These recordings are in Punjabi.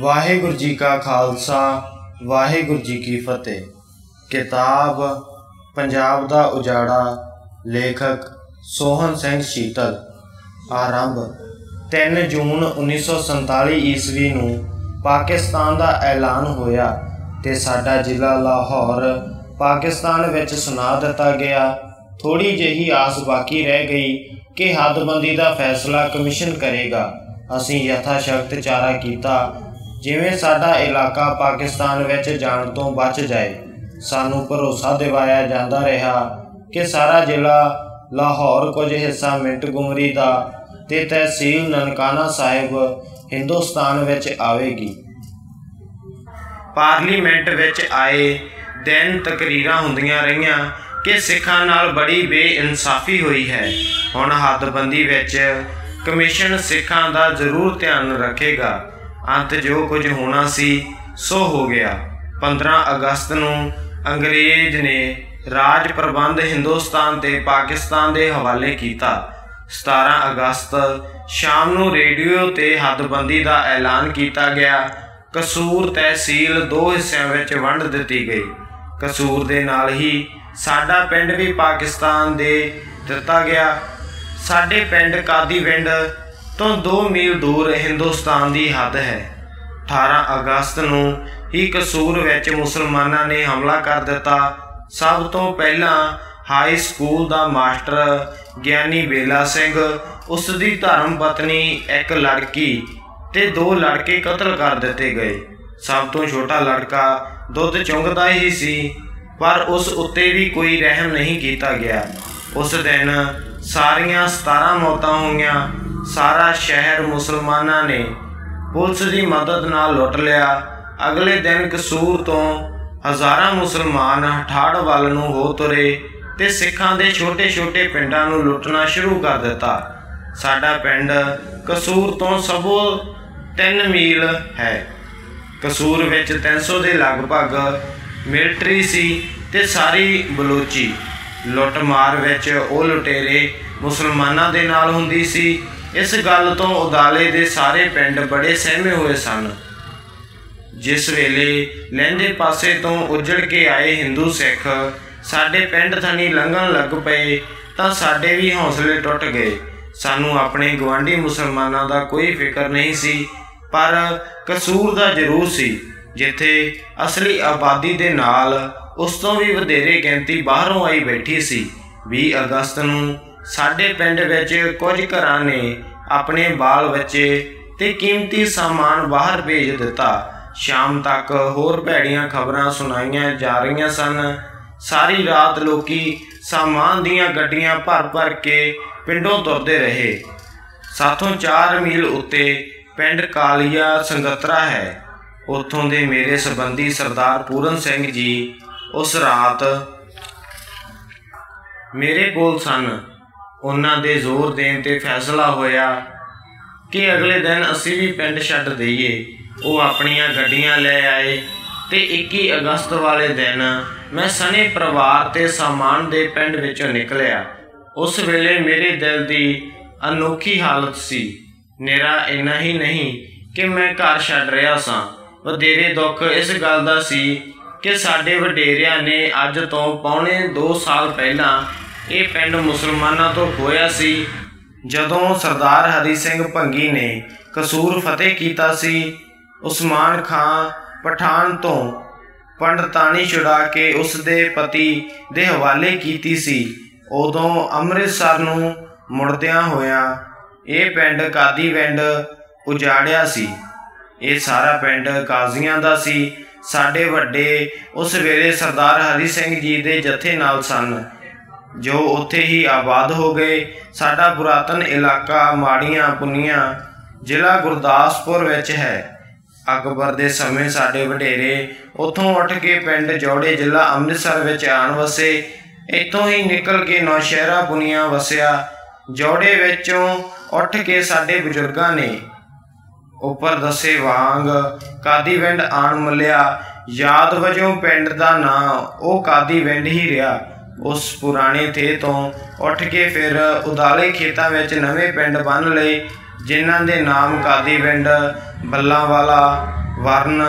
ਵਾਹਿਗੁਰੂ ਜੀ ਕਾ ਖਾਲਸਾ, ਵਾਹਿਗੁਰੂ ਜੀ ਕੀ ਫਤਿਹ। ਕਿਤਾਬ, ਪੰਜਾਬ ਦਾ ਉਜਾੜਾ, ਲੇਖਕ ਸੋਹਨ ਸਿੰਘ ਸ਼ੀਤਲ। ਆਰੰਭ। 3 ਜੂਨ 1947 ਈਸਵੀ ਨੂੰ ਪਾਕਿਸਤਾਨ ਦਾ ਐਲਾਨ ਹੋਇਆ ਤੇ ਸਾਡਾ ਜ਼ਿਲ੍ਹਾ ਲਾਹੌਰ ਪਾਕਿਸਤਾਨ ਵਿੱਚ ਸੁਣਾ ਦਿੱਤਾ ਗਿਆ। ਥੋੜੀ ਜਿਹੀ ਆਸ ਬਾਕੀ ਰਹਿ ਗਈ ਕਿ ਹੱਦਬੰਦੀ ਦਾ ਫੈਸਲਾ ਕਮਿਸ਼ਨ ਕਰੇਗਾ। ਅਸੀਂ ਯਥਾ ਯਥਾਸ਼ਕਤ ਚਾਰਾ ਕੀਤਾ ਜਿਵੇਂ ਸਾਡਾ ਇਲਾਕਾ ਪਾਕਿਸਤਾਨ ਵਿੱਚ ਜਾਣ ਤੋਂ ਬਚ ਜਾਏ, ਸਾਨੂੰ ਭਰੋਸਾ ਦਿਵਾਇਆ ਜਾਂਦਾ ਰਿਹਾ ਕਿ ਸਾਰਾ ਜ਼ਿਲ੍ਹਾ ਲਾਹੌਰ ਕੁਝ ਹਿੱਸਾ ਮਿੰਟ ਗੁਮਰੀ ਦਾ ਤੇ ਤਹਿਸੀਲ ਨਨਕਾਣਾ ਸਾਹਿਬ ਹਿੰਦੁਸਤਾਨ ਵਿੱਚ ਆਵੇਗੀ। ਪਾਰਲੀਮੈਂਟ ਵਿੱਚ ਆਏ ਦਿਨ ਤਕਰੀਰਾਂ ਹੁੰਦੀਆਂ ਰਹੀਆਂ ਕਿ ਸਿੱਖਾਂ ਨਾਲ ਬੜੀ ਬੇਇਨਸਾਫੀ ਹੋਈ ਹੈ। ਹੁਣ ਹੱਦਬੰਦੀ ਵਿੱਚ ਕਮਿਸ਼ਨ ਸਿੱਖਾਂ ਦਾ ਜ਼ਰੂਰ ਧਿਆਨ ਰੱਖੇਗਾ। ਅੰਤ ਜੋ ਕੁਝ ਹੋਣਾ ਸੀ, ਸੋ ਹੋ ਗਿਆ। 15 ਅਗਸਤ ਨੂੰ ਅੰਗਰੇਜ਼ ਨੇ ਰਾਜ ਪ੍ਰਬੰਧ ਹਿੰਦੁਸਤਾਨ ਤੇ ਪਾਕਿਸਤਾਨ ਦੇ ਹਵਾਲੇ ਕੀਤਾ। 17 ਅਗਸਤ ਸ਼ਾਮ ਨੂੰ ਰੇਡੀਓ ਤੇ ਹੱਦਬੰਦੀ ਦਾ ਐਲਾਨ ਕੀਤਾ ਗਿਆ। ਕਸੂਰ ਤਹਿਸੀਲ ਦੋ ਹਿੱਸਿਆਂ ਵਿੱਚ ਵੰਡ ਦਿੱਤੀ ਗਈ। ਕਸੂਰ ਦੇ ਨਾਲ ਹੀ ਸਾਡਾ ਪਿੰਡ ਵੀ ਪਾਕਿਸਤਾਨ ਦੇ ਦਿੱਤਾ ਗਿਆ। ਸਾਡੇ ਪਿੰਡ ਕਾਦੀਵਿੰਡ ਤੋਂ 2 ਮੀਲ ਦੂਰ ਹਿੰਦੁਸਤਾਨ ਦੀ ਹੱਦ ਹੈ। 18 ਅਗਸਤ ਨੂੰ ਹੀ ਕਸੂਰ ਵਿੱਚ ਮੁਸਲਮਾਨਾਂ ਨੇ ਹਮਲਾ ਕਰ ਦਿੱਤਾ। ਸਭ ਤੋਂ ਪਹਿਲਾਂ ਹਾਈ ਸਕੂਲ ਦਾ ਮਾਸਟਰ ਗਿਆਨੀ ਬੇਲਾ ਸਿੰਘ, ਉਸ ਦੀ ਧਰਮ ਪਤਨੀ ਇੱਕ ਲੜਕੀ ਤੇ ਦੋ ਲੜਕੇ ਕਤਲ ਕਰ ਦਿੱਤੇ ਗਏ। ਸਭ ਤੋਂ ਛੋਟਾ ਲੜਕਾ ਦੁੱਧ ਚੁੰਗਦਾ ਹੀ ਸੀ, ਪਰ ਉਸ ਉੱਤੇ ਵੀ ਕੋਈ ਰਹਿਮ ਨਹੀਂ ਕੀਤਾ ਗਿਆ। ਉਸ ਦਿਨ ਸਾਰੀਆਂ 17 ਮੌਤਾਂ ਹੋਈਆਂ। ਸਾਰਾ ਸ਼ਹਿਰ ਮੁਸਲਮਾਨਾਂ ਨੇ ਪੁਲਿਸ ਦੀ ਮਦਦ ਨਾਲ ਲੁੱਟ ਲਿਆ। ਅਗਲੇ ਦਿਨ ਕਸੂਰ ਤੋਂ ਹਜ਼ਾਰਾਂ ਮੁਸਲਮਾਨ ਹਠਾੜ ਵੱਲ ਨੂੰ ਹੋ ਤੁਰੇ ਤੇ ਸਿੱਖਾਂ ਦੇ ਛੋਟੇ-ਛੋਟੇ ਪਿੰਡਾਂ ਨੂੰ ਲੁੱਟਣਾ ਸ਼ੁਰੂ ਕਰ ਦਿੱਤਾ। ਸਾਡਾ ਪਿੰਡ ਕਸੂਰ ਤੋਂ ਸਭੋ 3 ਮੀਲ ਹੈ। ਕਸੂਰ ਵਿੱਚ 300 ਦੇ ਲਗਭਗ ਮਿਲਟਰੀ ਸੀ ਤੇ ਸਾਰੀ ਬਲੋਚੀ। ਲੁੱਟਮਾਰ ਵਿੱਚ ਉਹ ਲੁਟੇਰੇ ਮੁਸਲਮਾਨਾਂ ਦੇ ਨਾਲ ਹੁੰਦੀ ਸੀ ਇਸ ਗੱਲ ਤੋਂ ਉਦਾਲੇ ਦੇ ਸਾਰੇ ਪਿੰਡ ਬੜੇ ਸਹਿਮੇ ਹੋਏ ਸਨ। ਜਿਸ ਵੇਲੇ ਲਹਿੰਦੇ ਪਾਸੇ ਤੋਂ ਉੱਜੜ ਕੇ ਆਏ ਹਿੰਦੂ ਸਿੱਖ ਸਾਡੇ ਪਿੰਡ ਥਣੀ ਲੰਘਣ ਲੱਗ ਪਏ ਤਾਂ ਸਾਡੇ ਵੀ ਹੌਸਲੇ ਟੁੱਟ ਗਏ। ਸਾਨੂੰ ਆਪਣੇ ਗਵਾਂਢੀ ਮੁਸਲਮਾਨਾਂ ਦਾ ਕੋਈ ਫਿਕਰ ਨਹੀਂ ਸੀ, ਪਰ ਕਸੂਰ ਦਾ ਜ਼ਰੂਰ ਸੀ, ਜਿੱਥੇ ਅਸਲੀ ਆਬਾਦੀ ਦੇ ਨਾਲ ਉਸ ਤੋਂ ਵੀ ਵਧੇਰੇ ਗਿਣਤੀ ਬਾਹਰੋਂ ਆਈ ਬੈਠੀ ਸੀ। 20 ਅਗਸਤ ਨੂੰ ਸਾਡੇ ਪਿੰਡ ਵਿੱਚ ਕੁਝ ਘਰਾਂ ਨੇ ਆਪਣੇ ਬਾਲ ਬੱਚੇ ਤੇ ਕੀਮਤੀ ਸਾਮਾਨ ਬਾਹਰ ਭੇਜ ਦਿੱਤਾ। ਸ਼ਾਮ ਤੱਕ ਹੋਰ ਭੈੜੀਆਂ ਖਬਰਾਂ ਸੁਣਾਈਆਂ ਜਾ ਰਹੀਆਂ ਸਨ। ਸਾਰੀ ਰਾਤ ਲੋਕੀ ਸਾਮਾਨ ਦੀਆਂ ਗੱਡੀਆਂ ਭਰ-ਭਰ ਕੇ ਪਿੰਡੋਂ ਤੁਰਦੇ ਰਹੇ। ਸਾਥੋਂ 4 ਮੀਲ ਉੱਤੇ ਪਿੰਡ ਕਾਲੀਆ ਸੰਗਤਰਾ ਹੈ। ਉੱਥੋਂ ਦੇ ਮੇਰੇ ਸਬੰਧੀ ਸਰਦਾਰ ਪੂਰਨ ਸਿੰਘ ਜੀ ਉਸ ਰਾਤ ਮੇਰੇ ਕੋਲ ਸਨ। ਉਹਨਾਂ ਦੇ ਜ਼ੋਰ ਦੇਣ ਤੇ ਫੈਸਲਾ ਹੋਇਆ ਕਿ ਅਗਲੇ ਦਿਨ ਅਸੀਂ ਵੀ ਪਿੰਡ ਛੱਡ ਦਈਏ। ਉਹ ਆਪਣੀਆਂ ਗੱਡੀਆਂ ਲੈ ਆਏ ਤੇ 21 ਅਗਸਤ ਵਾਲੇ ਦਿਨ ਮੈਂ ਸਨੇ ਪਰਿਵਾਰ ਤੇ ਸਾਮਾਨ ਦੇ ਪਿੰਡ ਵਿੱਚੋਂ ਨਿਕਲਿਆ। ਉਸ ਵੇਲੇ ਮੇਰੇ ਦਿਲ ਦੀ ਅਨੋਖੀ ਹਾਲਤ ਸੀ। ਮੇਰਾ ਇੰਨਾ ਹੀ ਨਹੀਂ ਕਿ ਮੈਂ ਘਰ ਛੱਡ ਰਿਹਾ ਸਾਂ। ਵਧੇਰੇ ਦੁੱਖ ਇਸ ਗੱਲ ਦਾ ਸੀ ਕਿ ਸਾਡੇ ਵਡੇਰਿਆਂ ਨੇ ਅੱਜ ਤੋਂ ਪੌਣੇ 2 ਸਾਲ ਪਹਿਲਾਂ ਇਹ ਪਿੰਡ ਮੁਸਲਮਾਨਾਂ ਤੋਂ ਹੋਇਆ ਸੀ। ਜਦੋਂ ਸਰਦਾਰ ਹਰੀ ਸਿੰਘ ਭੰਗੀ ਨੇ ਕਸੂਰ ਫਤਿਹ ਕੀਤਾ ਸੀ, ਉਸਮਾਨ ਖਾਨ ਪਠਾਨ ਤੋਂ ਪੰਡਤਾਨੀ ਛੁਡਾ ਕੇ ਉਸ ਦੇ ਪਤੀ ਦੇ ਹਵਾਲੇ ਕੀਤੀ ਸੀ। ਉਦੋਂ ਅੰਮ੍ਰਿਤਸਰ ਨੂੰ ਮੁੜਦਿਆਂ ਹੋਇਆਂ ਇਹ ਪਿੰਡ ਕਾਦੀਵਿੰਡ ਉਜਾੜਿਆ ਸੀ। ਇਹ ਸਾਰਾ ਪਿੰਡ ਕਾਜ਼ੀਆਂ ਦਾ ਸੀ। ਸਾਡੇ ਵੱਡੇ ਉਸ ਵੇਲੇ ਸਰਦਾਰ ਹਰੀ ਸਿੰਘ ਜੀ ਦੇ ਜਥੇ ਨਾਲ ਸਨ। ਜੋ ਉੱਥੇ ਹੀ ਆਬਾਦ ਹੋ ਗਏ। ਸਾਡਾ ਪੁਰਾਤਨ ਇਲਾਕਾ ਮਾੜੀਆਂ ਪੁੰਨੀਆਂ ਜ਼ਿਲ੍ਹਾ ਗੁਰਦਾਸਪੁਰ ਵਿੱਚ ਹੈ। ਅਕਬਰ ਦੇ ਸਮੇਂ ਸਾਡੇ ਵਡੇਰੇ ਉੱਥੋਂ ਉੱਠ ਕੇ ਪਿੰਡ ਜੋੜੇ ਜ਼ਿਲ੍ਹਾ ਅੰਮ੍ਰਿਤਸਰ ਵਿੱਚ ਆਣ ਵਸੇ। ਇੱਥੋਂ ਹੀ ਨਿਕਲ ਕੇ ਨੌਸ਼ਹਿਰਾ ਪੁੰਨੀਆਂ ਵਸਿਆ। ਜੋੜੇ ਵਿੱਚੋਂ ਉੱਠ ਕੇ ਸਾਡੇ ਬਜ਼ੁਰਗਾਂ ਨੇ ਉੱਪਰ ਦੱਸੇ ਵਾਂਗ ਕਾਦੀਵਿੰਡ ਆਣ ਮੱਲਿਆ। ਯਾਦ ਵਜੋਂ ਪਿੰਡ ਦਾ ਨਾਂ ਉਹ ਕਾਦੀਵਿੰਡ ਹੀ ਰਿਹਾ। ਉਸ ਪੁਰਾਣੇ ਥੇ ਤੋਂ ਉੱਠ ਕੇ ਫਿਰ ਉਦਾਲੇ ਖੇਤਾਂ ਵਿੱਚ ਨਵੇਂ ਪਿੰਡ ਬਣ ਲਏ, ਜਿਨ੍ਹਾਂ ਦੇ ਨਾਮ ਕਾਦੀ ਕਾਦੀਵਿੰਡ ਬੱਲਾਂਵਾਲਾ, ਵਰਨ,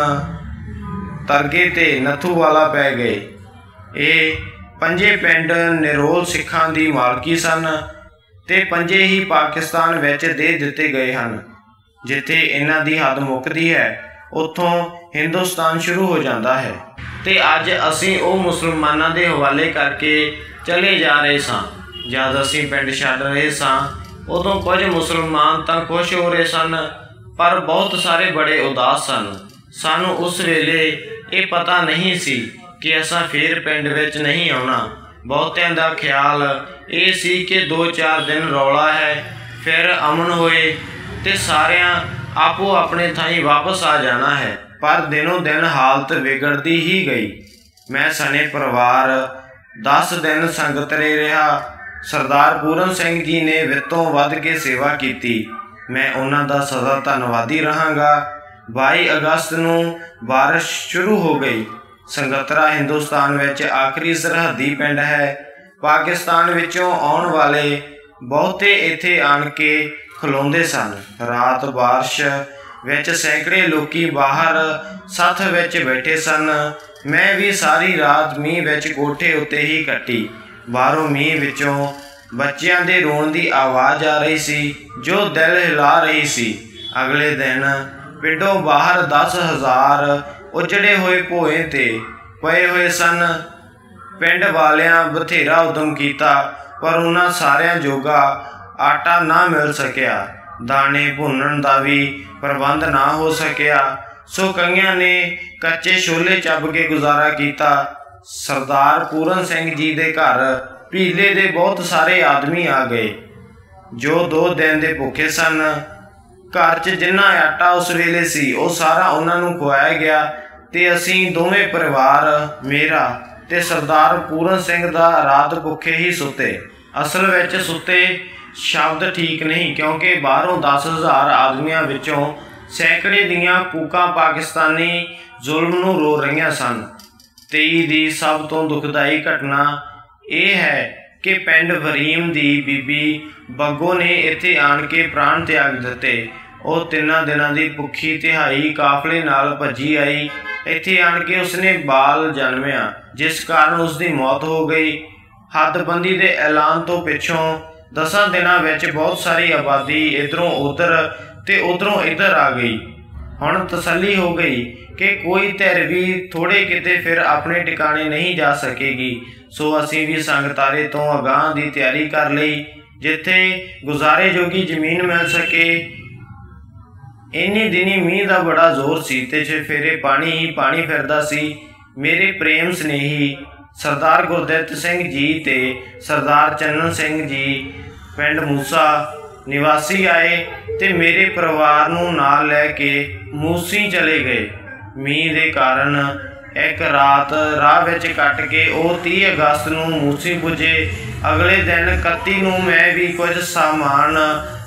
ਤਰਗੇ ਤੇ ਨਥੂਵਾਲਾ ਪੈ ਗਏ। ਇਹ ਪੰਜੇ ਪਿੰਡ ਨਿਰੋਲ ਸਿੱਖਾਂ ਦੀ ਮਾਲਕੀ ਸਨ ਤੇ ਪੰਜੇ ਹੀ ਪਾਕਿਸਤਾਨ ਵਿੱਚ ਦੇ ਦਿੱਤੇ ਗਏ ਹਨ, ਜਿੱਥੇ ਇਹਨਾਂ ਦੀ ਹੱਦ ਮੁੱਕਦੀ ਹੈ, ਉੱਥੋਂ ਹਿੰਦੁਸਤਾਨ ਸ਼ੁਰੂ ਹੋ ਜਾਂਦਾ ਹੈ। ਤੇ ਅੱਜ ਅਸੀਂ ਉਹ ਮੁਸਲਮਾਨਾਂ ਦੇ ਹਵਾਲੇ ਕਰਕੇ ਚਲੇ ਜਾ ਰਹੇ ਸਾਂ। ਜਦ ਅਸੀਂ ਪਿੰਡ ਛੱਡ ਰਹੇ ਸਾਂ, ਉਦੋਂ ਕੁਝ ਮੁਸਲਮਾਨ ਤਾਂ ਖੁਸ਼ ਹੋ ਰਹੇ ਸਨ, ਪਰ ਬਹੁਤ ਸਾਰੇ ਬੜੇ ਉਦਾਸ ਸਨ। ਸਾਨੂੰ ਉਸ ਵੇਲੇ ਇਹ ਪਤਾ ਨਹੀਂ ਸੀ ਕਿ ਅਸਾਂ ਫੇਰ ਪਿੰਡ ਵਿੱਚ ਨਹੀਂ ਆਉਣਾ। ਬਹੁਤਿਆਂ ਦਾ ਖਿਆਲ ਇਹ ਸੀ ਕਿ 2-4 ਦਿਨ ਰੌਲਾ ਹੈ, ਫਿਰ ਅਮਨ ਹੋਏ ਤੇ ਸਾਰਿਆਂ ਆਪੋ ਆਪਣੇ ਥਾਈਂ ਵਾਪਸ ਆ ਜਾਣਾ ਹੈ। ਪਰ ਦਿਨੋਂ ਦਿਨ ਹਾਲਤ ਵਿਗੜਦੀ ਹੀ ਗਈ। ਮੈਂ ਸਣੇ ਪਰਿਵਾਰ 10 ਦਿਨ ਸੰਗਤਰੇ ਰਿਹਾ। ਸਰਦਾਰ ਪੂਰਨ ਸਿੰਘ ਜੀ ਨੇ ਵਿਤੋਂ ਵੱਧ ਕੇ ਸੇਵਾ ਕੀਤੀ। ਮੈਂ ਉਹਨਾਂ ਦਾ ਸਦਾ ਧੰਨਵਾਦੀ ਰਹਾਂਗਾ। 22 ਅਗਸਤ ਨੂੰ ਬਾਰਿਸ਼ ਸ਼ੁਰੂ ਹੋ ਗਈ। ਸੰਗਤਰਾ ਹਿੰਦੁਸਤਾਨ ਵਿੱਚ ਆਖਰੀ ਸਰਹੱਦੀ ਪਿੰਡ ਹੈ। ਪਾਕਿਸਤਾਨ ਵਿੱਚੋਂ ਆਉਣ ਵਾਲੇ ਬਹੁਤੇ ਇੱਥੇ ਆਣ ਕੇ ਖਲੋਂਦੇ ਸਨ। ਰਾਤ ਬਾਰਿਸ਼ ਵਿੱਚ ਸੈਂਕੜੇ ਲੋਕੀ ਬਾਹਰ, ਸੱਥ ਵਿੱਚ ਬੈਠੇ ਸਨ। ਮੈਂ ਵੀ ਸਾਰੀ ਰਾਤ ਮੀਂਹ ਵਿੱਚ ਕੋਠੇ ਉੱਤੇ ਹੀ ਕੱਟੀ। ਬਾਹਰੋਂ ਮੀਂਹ ਵਿੱਚੋਂ ਬੱਚਿਆਂ ਦੇ ਰੋਣ ਦੀ ਆਵਾਜ਼ ਆ ਰਹੀ ਸੀ, ਜੋ ਦਿਲ ਹਿਲਾ ਰਹੀ ਸੀ। ਅਗਲੇ ਦਿਨ ਪਿੰਡੋਂ ਬਾਹਰ 10000 ਉਜੜੇ ਹੋਏ ਭੋਏ ਤੇ ਪਏ ਹੋਏ ਸਨ। ਪਿੰਡ ਵਾਲਿਆਂ ਬਥੇਰਾ ਉਦਮ ਕੀਤਾ, ਪਰ ਉਹਨਾਂ ਸਾਰਿਆਂ ਜੋਗਾ ਆਟਾ ਨਾ ਮਿਲ ਸਕਿਆ। ਦਾਣੇ ਭੁੰਨਣ ਦਾ ਵੀ ਪ੍ਰਬੰਧ ਨਾ ਹੋ ਸਕਿਆ। ਸੋ ਕਈਆਂ ਨੇ ਕੱਚੇ ਛੋਲੇ ਚੱਬ ਕੇ ਗੁਜ਼ਾਰਾ ਕੀਤਾ। ਸਰਦਾਰ ਪੂਰਨ ਸਿੰਘ ਜੀ ਦੇ ਘਰ ਪੀਲੇ ਦੇ ਬਹੁਤ ਸਾਰੇ ਆਦਮੀ ਆ ਗਏ। ਜੋ ਦੋ ਦਿਨ ਦੇ ਭੁੱਖੇ ਸਨ। ਘਰ 'ਚ ਜਿੰਨਾ ਆਟਾ ਉਸ ਵੇਲੇ ਸੀ, ਉਹ ਸਾਰਾ ਉਹਨਾਂ ਨੂੰ ਖਵਾਇਆ ਗਿਆ ਤੇ ਅਸੀਂ ਦੋਵੇਂ ਪਰਿਵਾਰ, ਮੇਰਾ ਤੇ ਸਰਦਾਰ ਪੂਰਨ ਸਿੰਘ ਦਾ ਰਾਤ ਭੁੱਖੇ ਹੀ ਸੁੱਤੇ। ਅਸਲ ਵਿੱਚ ਸੁੱਤੇ ਸ਼ਬਦ ਠੀਕ ਨਹੀਂ, ਕਿਉਂਕਿ ਬਾਹਰੋਂ 10000 ਆਦਮੀਆਂ ਵਿੱਚੋਂ ਸੈਂਕੜੇ ਦੀਆਂ ਕੂਕਾਂ ਪਾਕਿਸਤਾਨੀ ਜ਼ੁਲਮ ਨੂੰ ਰੋ ਰਹੀਆਂ ਸਨ। 23 ਦੀ ਸਭ ਤੋਂ ਦੁਖਦਾਈ ਘਟਨਾ ਇਹ ਹੈ ਕਿ ਪਿੰਡ ਵਰੀਮ ਦੀ ਬੀਬੀ ਬੱਗੋ ਨੇ ਇੱਥੇ ਆਣ ਕੇ ਪ੍ਰਾਣ ਤਿਆਗ ਦਿੱਤੇ। ਉਹ ਤਿੰਨਾਂ ਦਿਨਾਂ ਦੀ ਭੁੱਖੀ ਤਿਹਾਈ ਕਾਫਲੇ ਨਾਲ ਭੱਜੀ ਆਈ। ਇੱਥੇ ਆਣ ਕੇ ਉਸਨੇ ਬਾਲ ਜਨਮਿਆ, ਜਿਸ ਕਾਰਨ ਉਸ ਦੀ ਮੌਤ ਹੋ ਗਈ। ਹੱਦਬੰਦੀ ਦੇ ਐਲਾਨ ਤੋਂ ਪਿੱਛੋਂ ਦਸਾਂ ਦਿਨਾਂ ਵਿੱਚ ਬਹੁਤ ਸਾਰੀ ਆਬਾਦੀ ਇਧਰੋਂ ਉਧਰ ਤੇ ਉਧਰੋਂ ਇੱਧਰ ਆ ਗਈ। ਹੁਣ ਤਸੱਲੀ ਹੋ ਗਈ ਕਿ ਕੋਈ ਧਿਰ ਵੀ ਥੋੜੇ ਕਿਤੇ ਫਿਰ ਆਪਣੇ ਟਿਕਾਣੇ ਨਹੀਂ ਜਾ ਸਕੇਗੀ। ਸੋ ਅਸੀਂ ਵੀ ਸੰਗਤਾਰੇ ਤੋਂ ਅਗਾਹ ਦੀ ਤਿਆਰੀ ਕਰ ਲਈ, ਜਿੱਥੇ ਗੁਜ਼ਾਰੇ ਜੋਗੀ ਜ਼ਮੀਨ ਮਿਲ ਸਕੇ। ਇੰਨੀ ਦਿਨੀ ਮੀਂਹ ਦਾ ਬੜਾ ਜ਼ੋਰ ਸੀ ਤੇ ਛੇ ਫੇਰੇ ਪਾਣੀ ਹੀ ਪਾਣੀ ਫਿਰਦਾ ਸੀ, ਮੇਰੇ ਪ੍ਰੇਮ ਸਨੇਹੀ ਸਰਦਾਰ ਗੁਰਦਿੱਤ ਸਿੰਘ ਜੀ ਤੇ ਸਰਦਾਰ ਚੰਨਨ ਸਿੰਘ ਜੀ, ਪਿੰਡ ਮੂਸਾ ਨਿਵਾਸੀ ਆਏ ਤੇ ਮੇਰੇ ਪਰਿਵਾਰ ਨੂੰ ਨਾਲ ਲੈ ਕੇ ਮੂਸੀ ਚਲੇ ਗਏ। ਮੀਂਹ ਦੇ ਕਾਰਨ ਇੱਕ ਰਾਤ ਰਾਹ ਵਿੱਚ ਕੱਟ ਕੇ ਉਹ 30 ਅਗਸਤ ਨੂੰ ਮੂਸੀ ਪੁੱਜੇ। ਅਗਲੇ ਦਿਨ 31 ਨੂੰ ਮੈਂ ਵੀ ਕੁਝ ਸਾਮਾਨ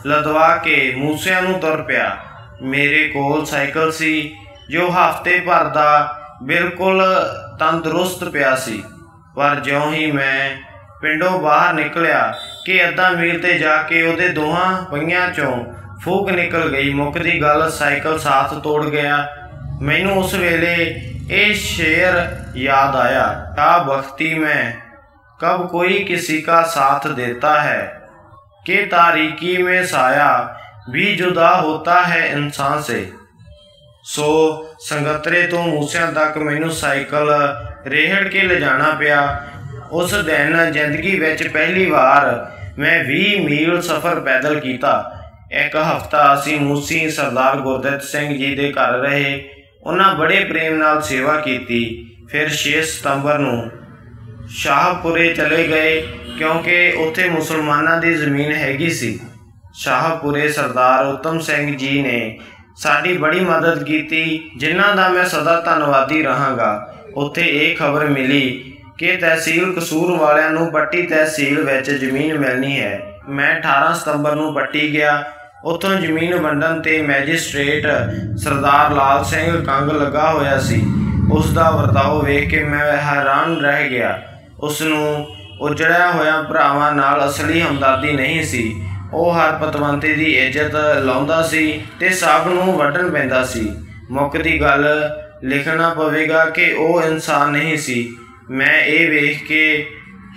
ਲਦਵਾ ਕੇ ਮੂਸਿਆਂ ਨੂੰ ਤੁਰ ਪਿਆ। ਮੇਰੇ ਕੋਲ ਸਾਈਕਲ ਸੀ, ਜੋ ਹਫ਼ਤੇ ਭਰ ਦਾ ਬਿਲਕੁਲ ਤੰਦਰੁਸਤ ਪਿਆ ਸੀ। ਪਰ ਜਿਉਂ ਹੀ ਮੈਂ ਪਿੰਡੋਂ ਬਾਹਰ ਨਿਕਲਿਆ ਕਿ ਅੱਧਾ ਮੀਲ ਤੇ ਜਾ ਕੇ ਉਹਦੇ ਦੋਹਾਂ ਪਈਆਂ ਚੋਂ ਫੂਕ ਨਿਕਲ ਗਈ ਮੁੱਕਦੀ ਗੱਲ ਸਾਈਕਲ ਸਾਥ ਤੋੜ ਗਿਆ। ਮੈਨੂੰ ਉਸ ਵੇਲੇ ਇਹ ਸ਼ੇਰ ਯਾਦ ਆਇਆ। ਕਾ ਬਖਤੀ ਮੈਂ ਕਬ ਕੋਈ ਕਿਸੇ ਕਾ ਸਾਥ ਦੇਤਾ ਹੈ? ਕਿ ਤਾਰੀਕੀ ਮੇ ਸਾਇਆ ਵੀ ਜੁਦਾ ਹੋਤਾ ਹੈ ਇਨਸਾਨ ਸੇ? ਸੋ ਸੰਗਤਰੇ ਤੋਂ ਮੂਸਿਆਂ ਤੱਕ ਮੈਨੂੰ ਸਾਈਕਲ ਰੇਹੜ ਕੇ ਲਿਜਾਣਾ ਪਿਆ। ਉਸ ਦਿਨ ਜ਼ਿੰਦਗੀ ਵਿੱਚ ਪਹਿਲੀ ਵਾਰ ਮੈਂ 20 ਮੀਲ ਸਫ਼ਰ ਪੈਦਲ ਕੀਤਾ। ਇੱਕ ਹਫ਼ਤਾ ਅਸੀਂ ਮੂਸੀ ਸਰਦਾਰ ਗੁਰਦਿੱਤ ਸਿੰਘ ਜੀ ਦੇ ਘਰ ਰਹੇ। ਉਹਨਾਂ ਬੜੇ ਪ੍ਰੇਮ ਨਾਲ ਸੇਵਾ ਕੀਤੀ। ਫਿਰ 6 ਸਤੰਬਰ ਨੂੰ ਸ਼ਾਹਪੁਰੇ ਚਲੇ ਗਏ, ਕਿਉਂਕਿ ਉੱਥੇ ਮੁਸਲਮਾਨਾਂ ਦੀ ਜ਼ਮੀਨ ਹੈਗੀ ਸੀ। ਸ਼ਾਹਪੁਰੇ ਸਰਦਾਰ ਉਤਮ ਸਿੰਘ ਜੀ ਨੇ ਸਾਡੀ ਬੜੀ ਮਦਦ ਕੀਤੀ, ਜਿਨ੍ਹਾਂ ਦਾ ਮੈਂ ਸਦਾ ਧੰਨਵਾਦੀ ਰਹਾਂਗਾ। ਉੱਥੇ ਇਹ ਖਬਰ ਮਿਲੀ ਕਿ ਤਹਿਸੀਲ ਕਸੂਰ ਵਾਲਿਆਂ ਨੂੰ ਪੱਟੀ ਤਹਿਸੀਲ ਵਿੱਚ ਜ਼ਮੀਨ ਮਿਲਣੀ ਹੈ। ਮੈਂ 18 ਸਤੰਬਰ ਨੂੰ ਪੱਟੀ ਗਿਆ। ਉੱਥੋਂ ਜ਼ਮੀਨ ਵੰਡਣ ਤੇ ਮੈਜਿਸਟ੍ਰੇਟ ਸਰਦਾਰ ਲਾਲ ਸਿੰਘ ਕੰਗ ਲੱਗਾ ਹੋਇਆ ਸੀ। ਉਸ ਦਾ ਵਰਤਾਓ ਵੇਖ ਕੇ ਮੈਂ ਹੈਰਾਨ ਰਹਿ ਗਿਆ। ਉਸ ਨੂੰ ਉਜੜਿਆ ਹੋਇਆ ਭਰਾਵਾਂ ਨਾਲ ਅਸਲੀ ਹਮਦਰਦੀ ਨਹੀਂ ਸੀ। ਉਹ ਹਰ ਪਤਵੰਤੇ ਦੀ ਇੱਜ਼ਤ ਲਾਉਂਦਾ ਸੀ ਤੇ ਸਭ ਨੂੰ ਵੱਢਣ ਪੈਂਦਾ ਸੀ। ਮੁੱਕ ਦੀ ਗੱਲ ਲਿਖਣਾ ਪਵੇਗਾ ਕਿ ਉਹ ਇਨਸਾਨ ਨਹੀਂ ਸੀ। ਮੈਂ ਇਹ ਵੇਖ ਕੇ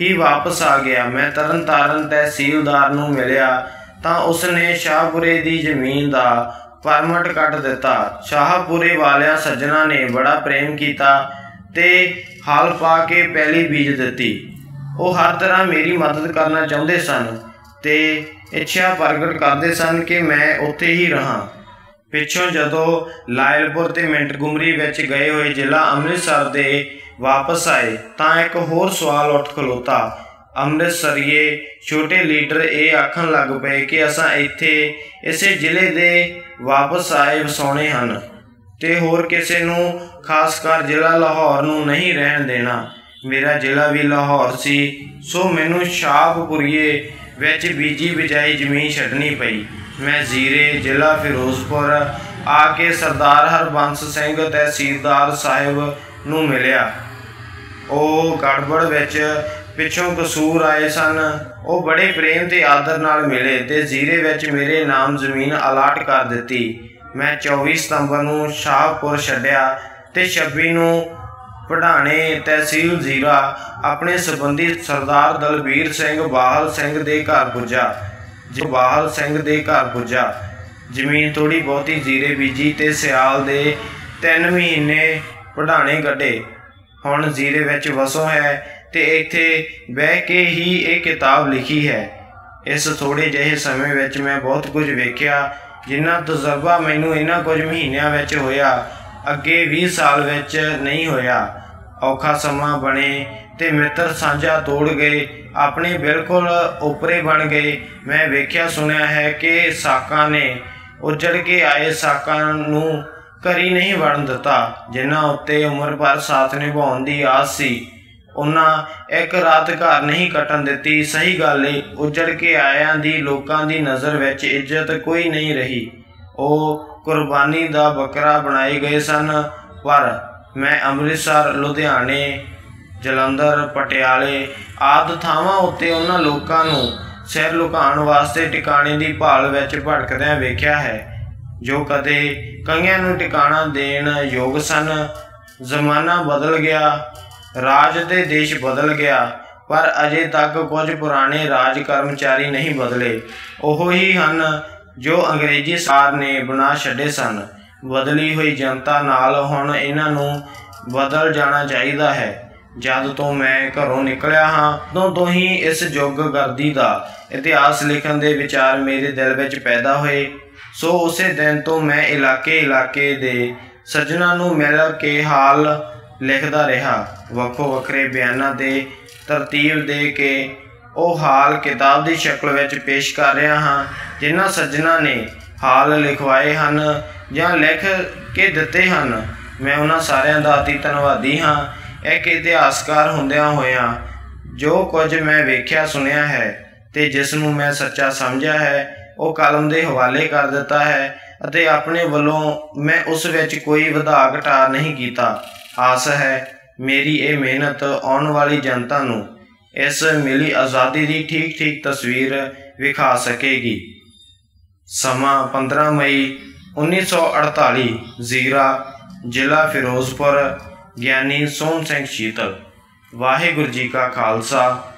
ਹੀ ਵਾਪਸ ਆ ਗਿਆ। ਮੈਂ ਤਰਨਤਾਰਨ ਤਹਿਸੀਲਦਾਰ ਨੂੰ ਮਿਲਿਆ ਤਾਂ ਉਸਨੇ ਸ਼ਾਹਪੁਰੇ ਦੀ ਜ਼ਮੀਨ ਦਾ ਪਰਮਟ ਕੱਟ ਦਿੱਤਾ। ਸ਼ਾਹਪੁਰੇ ਵਾਲਿਆਂ ਸੱਜਣਾ ਨੇ ਬੜਾ ਪ੍ਰੇਮ ਕੀਤਾ ਤੇ ਹਲ ਪਾ ਕੇ ਪਹਿਲੀ ਬੀਜ ਦਿੱਤੀ। ਉਹ ਹਰ ਤਰ੍ਹਾਂ ਮੇਰੀ ਮਦਦ ਕਰਨਾ ਚਾਹੁੰਦੇ ਸਨ ਤੇ ਇੱਛਾ ਪ੍ਰਗਟ ਕਰਦੇ ਸਨ ਕਿ ਮੈਂ ਉੱਥੇ ਹੀ ਰਹਾ। ਪਿੱਛੋਂ ਜਦੋਂ ਲਾਇਲਪੁਰ ਤੇ ਮਿੰਟਗੁਮਰੀ ਵਿੱਚ ਗਏ ਹੋਏ ਜ਼ਿਲ੍ਹਾ ਅੰਮ੍ਰਿਤਸਰ ਦੇ ਵਾਪਸ ਆਏ, ਤਾਂ ਇੱਕ ਹੋਰ ਸਵਾਲ ਉੱਠ ਖਲੋਤਾ। ਅੰਮ੍ਰਿਤਸਰੀਏ ਛੋਟੇ ਲੀਡਰ ਇਹ ਆਖਣ ਲੱਗ ਪਏ ਕਿ ਅਸਾਂ ਇੱਥੇ ਇਸੇ ਜ਼ਿਲ੍ਹੇ ਦੇ ਵਾਪਸ ਆਏ ਵਸਾਉਣੇ ਹਨ ਤੇ ਹੋਰ ਕਿਸੇ ਨੂੰ ਖਾਸ ਕਰ ਜ਼ਿਲ੍ਹਾ ਲਾਹੌਰ ਨੂੰ ਨਹੀਂ ਰਹਿਣ ਦੇਣਾ। ਮੇਰਾ ਜ਼ਿਲ੍ਹਾ ਵੀ ਲਾਹੌਰ ਸੀ, ਸੋ ਮੈਨੂੰ ਸ਼ਾਹਪੁਰੀਏ ਵਿੱਚ ਬੀਜੀ ਬਿਜਾਈ ਜ਼ਮੀਨ ਛੱਡਣੀ ਪਈ। ਮੈਂ ਜ਼ੀਰੇ, ਜ਼ਿਲ੍ਹਾ ਫਿਰੋਜ਼ਪੁਰ ਆ ਕੇ ਸਰਦਾਰ ਹਰਬੰਸ ਸਿੰਘ ਤਹਿਸੀਲਦਾਰ ਸਾਹਿਬ ਨੂੰ ਮਿਲਿਆ। ਉਹ ਗੜਬੜ ਵਿੱਚ ਪਿੱਛੋਂ ਕਸੂਰ ਆਏ ਸਨ। ਉਹ ਬੜੇ ਪ੍ਰੇਮ ਤੇ ਆਦਰ ਨਾਲ ਮਿਲੇ ਤੇ ਜ਼ੀਰੇ ਵਿੱਚ ਮੇਰੇ ਨਾਮ ਜ਼ਮੀਨ ਅਲਾਟ ਕਰ ਦਿੱਤੀ। ਮੈਂ 24 ਸਤੰਬਰ ਨੂੰ ਸ਼ਾਹਪੁਰ ਛੱਡਿਆ ਤੇ 26 ਨੂੰ ਪੜਾਣੇ ਤਹਿਸੀਲ ਜ਼ੀਰਾ ਆਪਣੇ ਸਬੰਧੀ ਸਰਦਾਰ ਦਲਬੀਰ ਸਿੰਘ ਬਾਹਲ ਸਿੰਘ ਦੇ ਘਰ ਪੁੱਜਾ। ਜਵਾਲ ਸਿੰਘ ਦੇ ਘਰ ਪੁੱਜਾ। ਜ਼ਮੀਨ ਥੋੜੀ ਬਹੁਤੀ ਜ਼ੀਰੇ ਬੀਜੀ ਤੇ ਸਿਆਲ ਦੇ 3 ਮਹੀਨੇ ਪੜਾਣੇ ਗੱਡੇ ਹੁਣ ਜ਼ੀਰੇ ਵਿੱਚ ਵਸੋ ਹੈ ਤੇ ਇੱਥੇ ਬਹਿ ਕੇ ਹੀ ਇਹ ਕਿਤਾਬ ਲਿਖੀ ਹੈ। ਇਸ ਥੋੜੇ ਜਿਹੇ ਸਮੇਂ ਵਿੱਚ ਮੈਂ ਬਹੁਤ ਕੁਝ ਵੇਖਿਆ, ਜਿੰਨਾ ਤਜਰਬਾ ਮੈਨੂੰ ਇਹਨਾਂ ਕੁਝ ਮਹੀਨਿਆਂ ਵਿੱਚ ਹੋਇਆ, ਅੱਗੇ 20 ਸਾਲ ਵਿੱਚ ਨਹੀਂ ਹੋਇਆ। ਔਖਾ ਸਮਾਂ ਬਣੇ ਤੇ ਮਿੱਤਰ ਸਾਂਝਾ ਤੋੜ ਗਏ, ਆਪਣੇ ਬਿਲਕੁਲ ਉਪਰੇ ਬਣ ਗਏ। ਮੈਂ ਵੇਖਿਆ, ਸੁਣਿਆ ਹੈ ਕਿ ਸਾਕਾਂ ਨੇ ਉਜੜ ਕੇ ਆਏ ਸਾਕਾਂ ਨੂੰ ਕਰੀ ਨਹੀਂ ਵੜਨ ਦਿੱਤਾ, ਜਿਨ੍ਹਾਂ ਉੱਤੇ ਉਮਰ ਭਰ ਸਾਥ ਨਿਭਾਉਣ ਦੀ ਆਸ ਸੀ। ਉਹਨਾਂ ਇੱਕ ਰਾਤ ਘਰ ਨਹੀਂ ਕੱਟਣ ਦਿੱਤੀ। ਸਹੀ ਗੱਲ ਏ, ਉਜੜ ਕੇ ਆਇਆਂ ਦੀ ਲੋਕਾਂ ਦੀ ਨਜ਼ਰ ਵਿੱਚ ਇੱਜ਼ਤ ਕੋਈ ਨਹੀਂ ਰਹੀ। ਉਹ ਕੁਰਬਾਨੀ ਦਾ ਬੱਕਰਾ ਬਣਾਏ ਗਏ ਸਨ, ਪਰ ਮੈਂ ਅੰਮ੍ਰਿਤਸਰ, ਲੁਧਿਆਣੇ ਜਲੰਧਰ, ਪਟਿਆਲੇ ਆਦਿ ਥਾਵਾਂ ਉੱਤੇ ਉਹਨਾਂ ਲੋਕਾਂ ਨੂੰ ਸਿਰ ਲੁਕਾਉਣ ਵਾਸਤੇ ਟਿਕਾਣੇ ਦੀ ਭਾਲ ਵਿੱਚ ਭਟਕਦਿਆਂ ਵੇਖਿਆ ਹੈ, ਜੋ ਕਦੇ ਕਈਆਂ ਨੂੰ ਟਿਕਾਣਾ ਦੇਣ ਯੋਗ ਸਨ। ਜ਼ਮਾਨਾ ਬਦਲ ਗਿਆ, ਰਾਜ ਤੇ ਦੇਸ਼ ਬਦਲ ਗਿਆ, ਪਰ ਅਜੇ ਤੱਕ ਕੁਝ ਪੁਰਾਣੇ ਰਾਜ ਕਰਮਚਾਰੀ ਨਹੀਂ ਬਦਲੇ। ਉਹ ਹੀ ਹਨ ਜੋ ਅੰਗਰੇਜ਼ੀ ਸਾਰ ਨੇ ਬਣਾ ਛੱਡੇ ਸਨ। ਬਦਲੀ ਹੋਈ ਜਨਤਾ ਨਾਲ ਹੁਣ ਇਹਨਾਂ ਨੂੰ ਬਦਲ ਜਾਣਾ ਚਾਹੀਦਾ ਹੈ। ਜਦ ਤੋਂ ਮੈਂ ਘਰੋਂ ਨਿਕਲਿਆ ਹਾਂ, ਉਦੋਂ ਤੋਂ ਹੀ ਇਸ ਯੁੱਗ ਗਰਦੀ ਦਾ ਇਤਿਹਾਸ ਲਿਖਣ ਦੇ ਵਿਚਾਰ ਮੇਰੇ ਦਿਲ ਵਿੱਚ ਪੈਦਾ ਹੋਏ। ਸੋ ਉਸੇ ਦਿਨ ਤੋਂ ਮੈਂ ਇਲਾਕੇ ਇਲਾਕੇ ਦੇ ਸੱਜਣਾਂ ਨੂੰ ਮਿਲ ਕੇ ਹਾਲ ਲਿਖਦਾ ਰਿਹਾ। ਵੱਖੋ ਵੱਖਰੇ ਬਿਆਨਾਂ ਦੇ ਤਰਤੀਬ ਦੇ ਕੇ ਉਹ ਹਾਲ ਕਿਤਾਬ ਦੀ ਸ਼ਕਲ ਵਿੱਚ ਪੇਸ਼ ਕਰ ਰਿਹਾ ਹਾਂ, ਜਿਨ੍ਹਾਂ ਸੱਜਣਾ ਨੇ ਹਾਲ ਲਿਖਵਾਏ ਹਨ ਜਾਂ ਲਿਖ ਕੇ ਦਿੱਤੇ ਹਨ। ਮੈਂ ਉਹਨਾਂ ਸਾਰਿਆਂ ਦਾ ਅਤੀ ਧੰਨਵਾਦੀ ਹਾਂ। ਇੱਕ ਇਤਿਹਾਸਕਾਰ ਹੁੰਦਿਆਂ ਹੋਇਆਂ ਜੋ ਕੁਝ ਮੈਂ ਵੇਖਿਆ ਸੁਣਿਆ ਹੈ ਤੇ ਜਿਸ ਨੂੰ ਮੈਂ ਸੱਚਾ ਸਮਝਿਆ ਹੈ, ਉਹ ਕਲਮ ਦੇ ਹਵਾਲੇ ਕਰ ਦਿੱਤਾ ਹੈ ਅਤੇ ਆਪਣੇ ਵੱਲੋਂ ਮੈਂ ਉਸ ਵਿੱਚ ਕੋਈ ਵਧਾ ਘਟਾ ਨਹੀਂ ਕੀਤਾ। ਆਸ ਹੈ, ਮੇਰੀ ਇਹ ਮਿਹਨਤ ਆਉਣ ਵਾਲੀ ਜਨਤਾ ਨੂੰ ਇਸ ਮਿਲੀ ਆਜ਼ਾਦੀ ਦੀ ਠੀਕ-ਠੀਕ ਤਸਵੀਰ ਵਿਖਾ ਸਕੇਗੀ। ਸਮਾਂ 15 ਮਈ 1948 ਜ਼ੀਰਾ, ਜ਼ਿਲ੍ਹਾ ਫਿਰੋਜ਼ਪੁਰ ਗਿਆਨੀ ਸੋਮ ਸਿੰਘ ਸ਼ੀਤਲ ਵਾਹਿਗੁਰੂ ਜੀ ਕਾ ਖਾਲਸਾ।